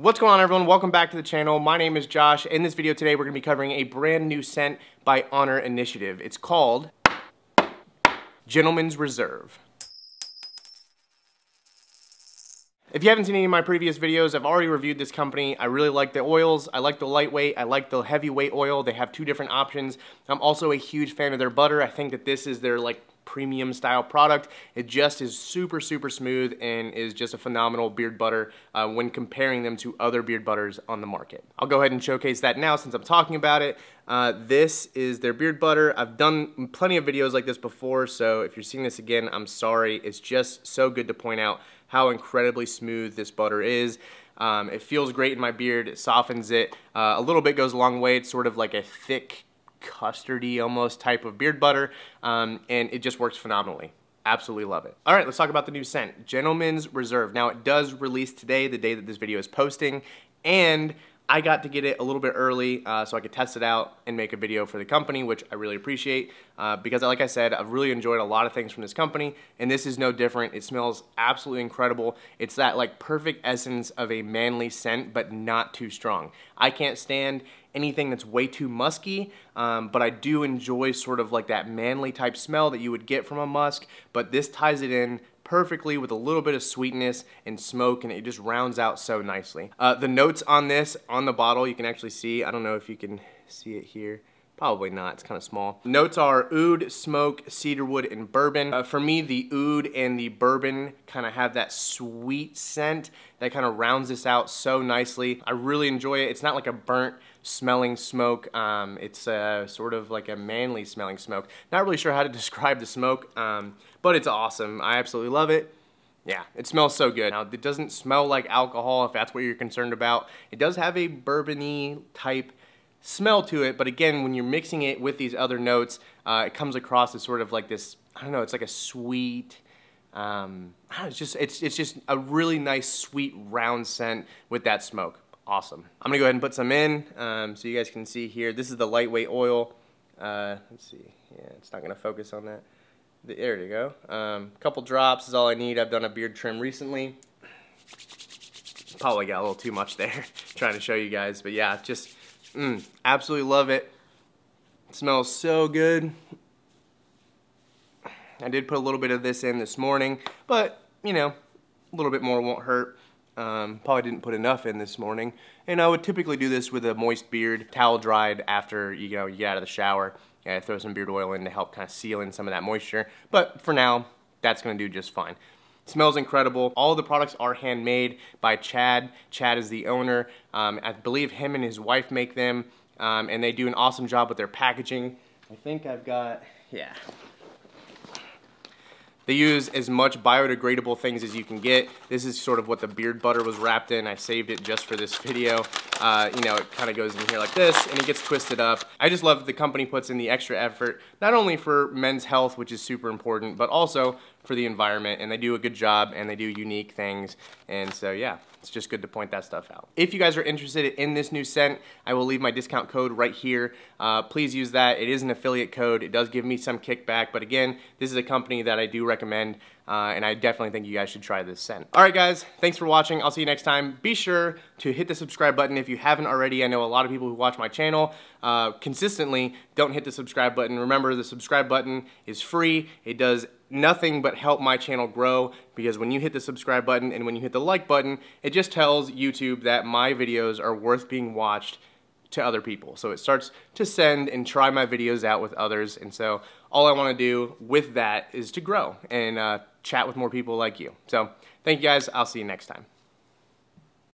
What's going on everyone? Welcome back to the channel. My name is Josh. In this video today we're going to be covering a brand new scent by Honor Initiative. It's called Gentleman's Reserve. If you haven't seen any of my previous videos, I've already reviewed this company. I really like the oils. I like the lightweight. I like the heavyweight oil. They have two different options. I'm also a huge fan of their butter. I think that this is their like premium style product. It just is super, super smooth and is just a phenomenal beard butter uh, when comparing them to other beard butters on the market. I'll go ahead and showcase that now since I'm talking about it. Uh, this is their beard butter. I've done plenty of videos like this before, so if you're seeing this again, I'm sorry. It's just so good to point out how incredibly smooth this butter is. Um, it feels great in my beard. It softens it. Uh, a little bit goes a long way. It's sort of like a thick custardy almost type of beard butter, um, and it just works phenomenally. Absolutely love it. All right, let's talk about the new scent, Gentleman's Reserve. Now, it does release today, the day that this video is posting, and I got to get it a little bit early uh, so I could test it out and make a video for the company, which I really appreciate uh, because, like I said, I've really enjoyed a lot of things from this company, and this is no different. It smells absolutely incredible. It's that like perfect essence of a manly scent, but not too strong. I can't stand anything that's way too musky, um, but I do enjoy sort of like that manly type smell that you would get from a musk, but this ties it in perfectly with a little bit of sweetness and smoke and it just rounds out so nicely. Uh, the notes on this, on the bottle, you can actually see, I don't know if you can see it here, Probably not, it's kind of small. Notes are oud, smoke, cedarwood, and bourbon. Uh, for me, the oud and the bourbon kind of have that sweet scent that kind of rounds this out so nicely. I really enjoy it. It's not like a burnt smelling smoke. Um, it's uh, sort of like a manly smelling smoke. Not really sure how to describe the smoke, um, but it's awesome. I absolutely love it. Yeah, it smells so good. Now, it doesn't smell like alcohol if that's what you're concerned about. It does have a bourbony type smell to it, but again, when you're mixing it with these other notes, uh, it comes across as sort of like this, I don't know, it's like a sweet, um, it's just, it's, it's just a really nice, sweet, round scent with that smoke. Awesome. I'm gonna go ahead and put some in um, so you guys can see here. This is the lightweight oil. Uh, let's see, yeah, it's not gonna focus on that. There you go. A um, couple drops is all I need. I've done a beard trim recently. Probably got a little too much there trying to show you guys, but yeah, just mm, absolutely love it. it. Smells so good. I did put a little bit of this in this morning, but you know, a little bit more won't hurt. Um, probably didn't put enough in this morning. And I would typically do this with a moist beard, towel dried after you know you get out of the shower. Yeah, throw some beard oil in to help kind of seal in some of that moisture. But for now, that's gonna do just fine. Smells incredible. All the products are handmade by Chad. Chad is the owner. Um, I believe him and his wife make them, um, and they do an awesome job with their packaging. I think I've got, yeah, they use as much biodegradable things as you can get. This is sort of what the beard butter was wrapped in. I saved it just for this video. Uh, you know, it kind of goes in here like this and it gets twisted up. I just love that the company puts in the extra effort, not only for men's health, which is super important, but also for the environment and they do a good job and they do unique things. And so yeah, it's just good to point that stuff out. If you guys are interested in this new scent, I will leave my discount code right here. Uh, please use that. It is an affiliate code. It does give me some kickback, but again, this is a company that I do recommend uh, and I definitely think you guys should try this scent. All right guys, thanks for watching. I'll see you next time. Be sure to hit the subscribe button if you haven't already. I know a lot of people who watch my channel uh, consistently don't hit the subscribe button. Remember the subscribe button is free. It does nothing but help my channel grow because when you hit the subscribe button and when you hit the like button, it just tells YouTube that my videos are worth being watched to other people. So it starts to send and try my videos out with others. And so all I want to do with that is to grow and uh, chat with more people like you. So thank you guys. I'll see you next time.